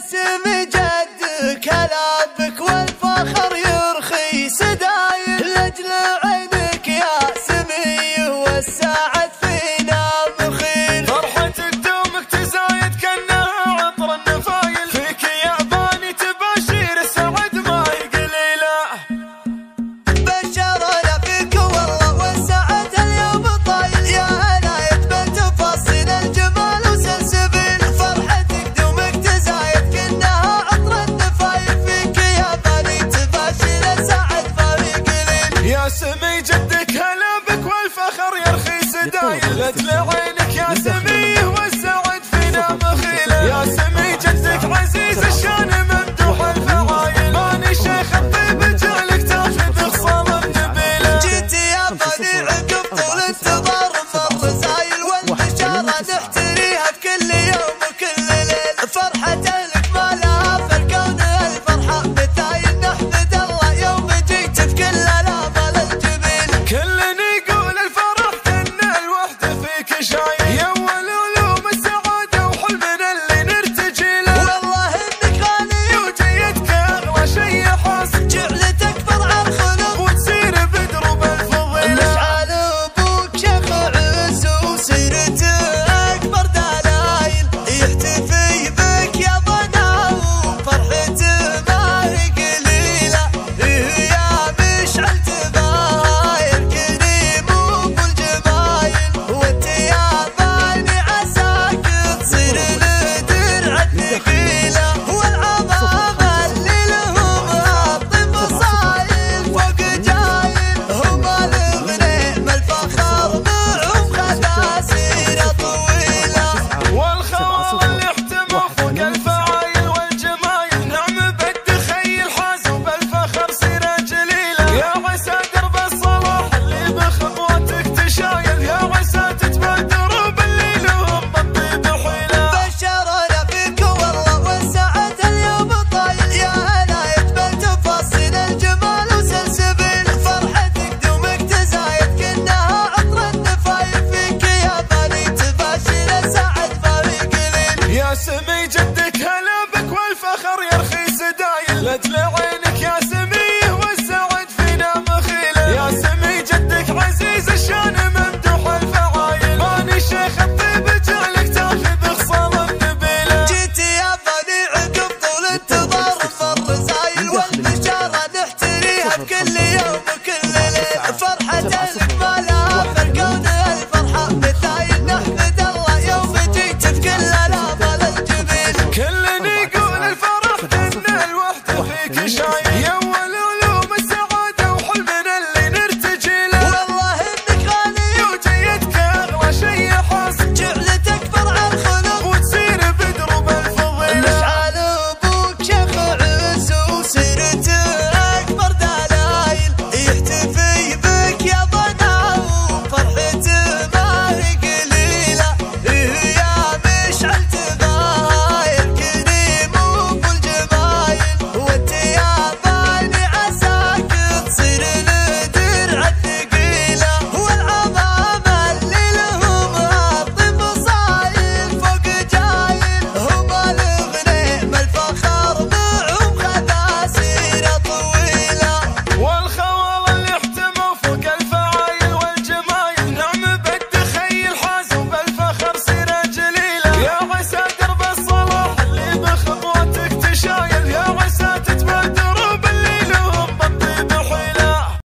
سمي دايل لعينك يا سمي والسعد فينا مخيلة يا سمي جدك عزيز الشان ممدوح الفعايل ماني شيخ الطيب جعلك تاخذ خصال النبيلة. جيت يا بني عقب طول